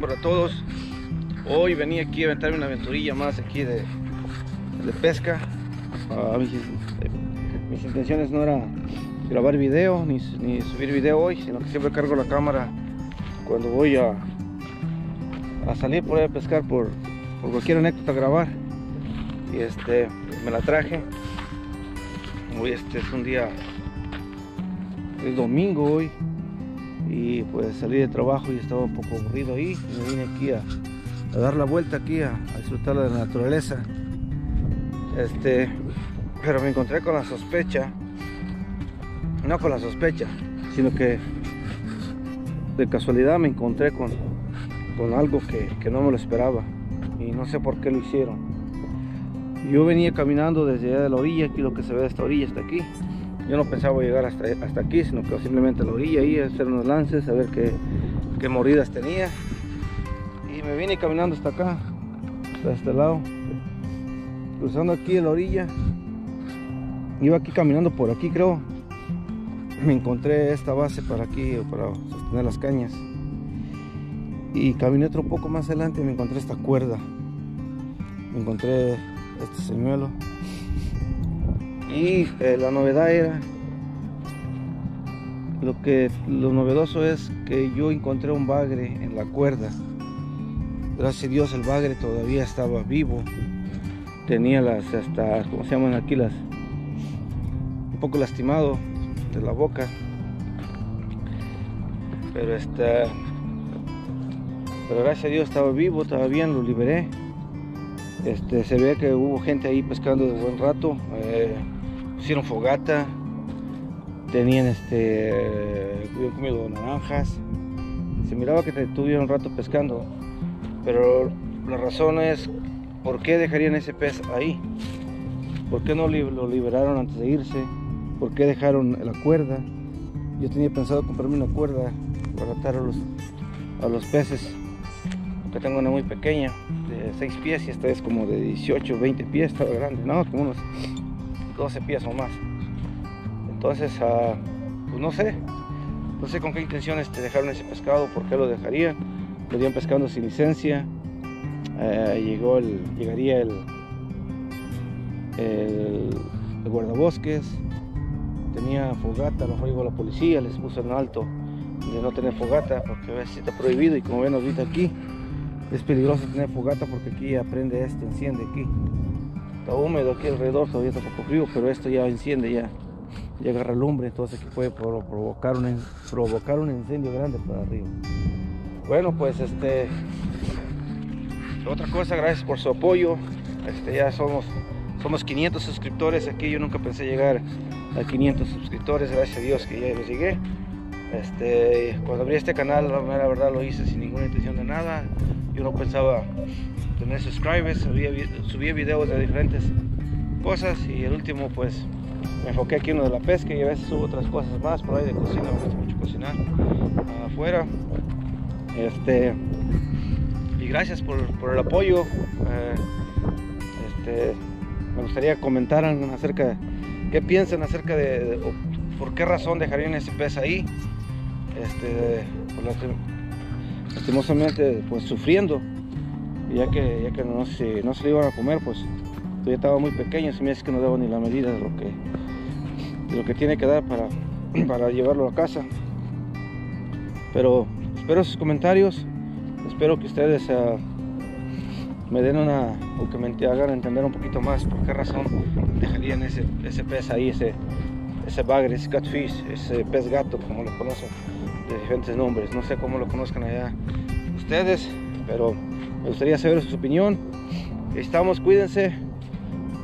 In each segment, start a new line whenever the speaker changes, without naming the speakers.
para todos. Hoy venía aquí a aventarme una aventurilla más aquí de, pesca. Ah, mis, mis, intenciones no era grabar video ni, subir video hoy, sino que siempre cargo la cámara cuando voy a, salir por ahí a pescar por, por cualquier anécdota a grabar. Y este me la traje. Hoy este es un día, es domingo hoy y pues salí de trabajo y estaba un poco aburrido ahí. Me vine aquí a, dar la vuelta aquí a, disfrutar de la naturaleza. Este pero me encontré con la sospecha no con la sospecha sino que de casualidad me encontré con, con algo que, que no me lo esperaba y no sé por qué lo hicieron. Yo venía caminando desde allá de la orilla aquí lo que se ve de esta orilla hasta aquí yo no pensaba llegar hasta, hasta aquí, sino que simplemente a la orilla ahí, hacer unos lances, a ver qué, qué mordidas tenía. Y me vine caminando hasta acá, hasta este lado, cruzando aquí la orilla. Iba aquí caminando por aquí, creo. Me encontré esta base para aquí, para sostener las cañas. Y caminé otro poco más adelante y me encontré esta cuerda. Me encontré este señuelo y la novedad era lo que lo novedoso es que yo encontré un bagre en la cuerda. Gracias a Dios el bagre todavía estaba vivo. Tenía las hasta como se llaman aquí las un poco lastimado de la boca. Pero este pero gracias a Dios estaba vivo estaba bien lo liberé. Este, se ve que hubo gente ahí pescando de buen rato eh, pusieron fogata, tenían este, habían comido naranjas, se miraba que tuvieron un rato pescando, pero la razón es por qué dejarían ese pez ahí, por qué no lo liberaron antes de irse, por qué dejaron la cuerda. Yo tenía pensado comprarme una cuerda para atar a los, a los peces, porque tengo una muy pequeña, de 6 pies y esta es como de 18, 20 pies, estaba grande, no, como unos 12 pies o más. Entonces, uh, pues no sé, no sé con qué intenciones te dejaron ese pescado, por qué lo dejarían. Lo iban pescando sin licencia. Uh, llegó el, llegaría el, el, guardabosques, tenía fogata, lo llegó la policía, les puso en alto de no tener fogata porque está prohibido y como ven ahorita aquí es peligroso tener fogata porque aquí aprende esto, enciende aquí está húmedo aquí alrededor, todavía está poco frío, pero esto ya enciende, ya, ya agarra lumbre, entonces que puede provocar un, provocar un incendio grande para arriba. Bueno, pues este, otra cosa, gracias por su apoyo. Este, ya somos, somos 500 suscriptores aquí, yo nunca pensé llegar a 500 suscriptores, gracias a Dios que ya los llegué. Este, cuando abrí este canal, la verdad lo hice sin ninguna intención de nada. Yo no pensaba tener subscribers, subía, subía videos de diferentes cosas y el último pues me enfoqué aquí en uno de la pesca y a veces subo otras cosas más por ahí de cocina, me gusta mucho cocinar afuera. Este, y gracias por, por el apoyo. Eh, este, me gustaría comentaran acerca de qué piensan acerca de, por qué razón dejarían ese pez ahí. Este, pues, lastimosamente pues sufriendo ya que, ya que no, se, no se le iban a comer, pues todavía estaba muy pequeño, se me hace que no debo ni la medida de lo que, de lo que tiene que dar para, para llevarlo a casa. Pero espero sus comentarios, espero que ustedes uh, me den una, o que me hagan entender un poquito más por qué razón dejarían ese, ese pez ahí, ese, ese bagre, ese catfish, ese pez gato, como lo conocen, de diferentes nombres. No sé cómo lo conozcan allá ustedes, pero me gustaría saber su opinión. Estamos, cuídense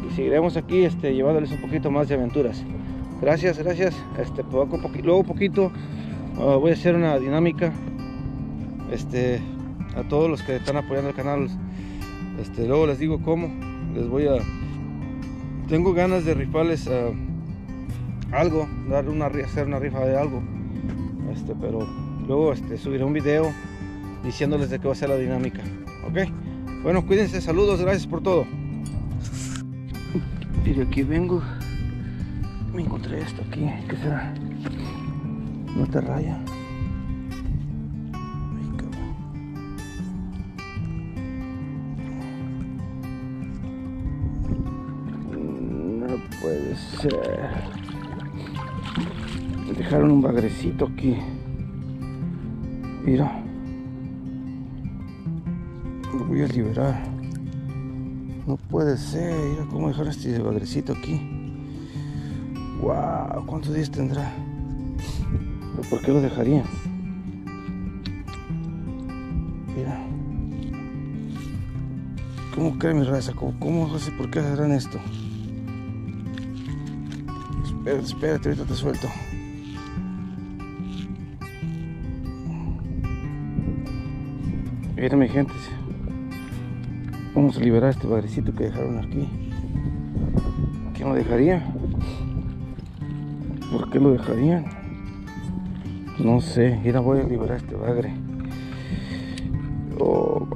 y seguiremos aquí este, llevándoles un poquito más de aventuras. Gracias, gracias. Este, poco, luego poquito uh, voy a hacer una dinámica este, a todos los que están apoyando el canal. Este, luego les digo cómo. Les voy a... Tengo ganas de rifarles uh, algo, dar una, hacer una rifa de algo. Este, pero luego este, subiré un video diciéndoles de qué va a ser la dinámica ¿Ok? Bueno, cuídense, saludos, gracias por todo. Y aquí vengo, me encontré esto aquí, ¿qué será? No te raya. No puede ser. Me dejaron un bagrecito aquí. Mira. Voy a liberar. No puede ser. Mira cómo dejar este bagrecito aquí. Wow, ¿cuántos días tendrá? ¿Pero por qué lo dejaría? Mira. ¿Cómo cree mi raza? ¿Cómo, cómo sé por qué harán esto? Espérate, espérate, ahorita te suelto. Miren mi gente. Vamos a liberar este bagrecito que dejaron aquí. ¿Quién lo dejaría? ¿Por qué lo dejarían? No sé. Mira, voy a liberar este bagre. Oh.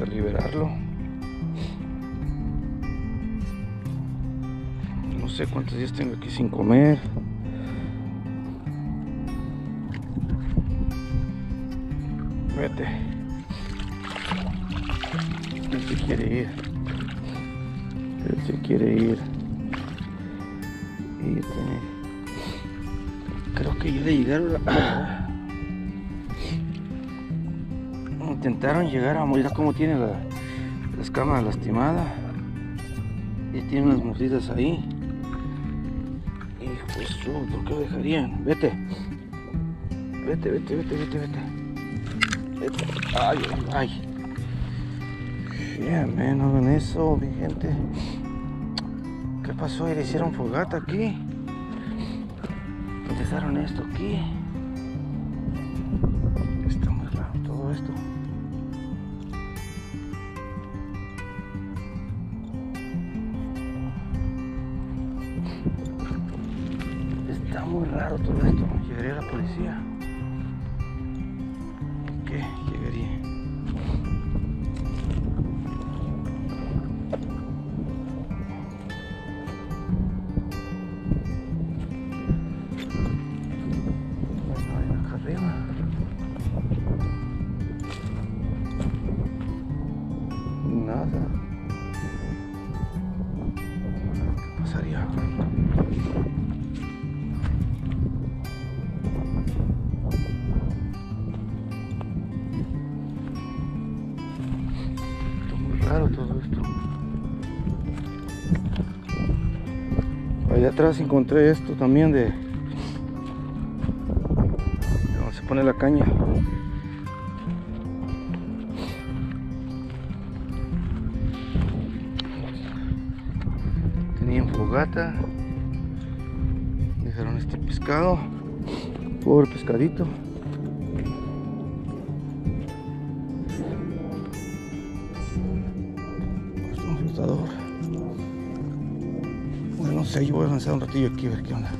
A liberarlo. No sé cuántos días tengo aquí sin comer. Vete. Él se quiere ir. Él se quiere ir. Creo que ya le llegaron intentaron llegar a morir. Como tiene la, la escama lastimada y tiene unas mordidas ahí. De su, ¿por qué lo dejarían? vete. Vete, vete, vete, vete, vete. Vete, ay, ay, yeah, man, no hagan eso, mi gente. ¿qué pasó? ¿Le hicieron fogata aquí? dejaron esto aquí muy raro todo esto. Llegaría la policía. ¿Qué? Llegaría. Bueno, hay. Nada. ¿Qué pasaría? Allá atrás encontré esto también de, de donde se pone la caña. Tenían fogata. Dejaron este pescado. Pobre pescadito. Es un flotador. Bueno, no sé, yo voy a avanzar un ratillo aquí a ver qué onda.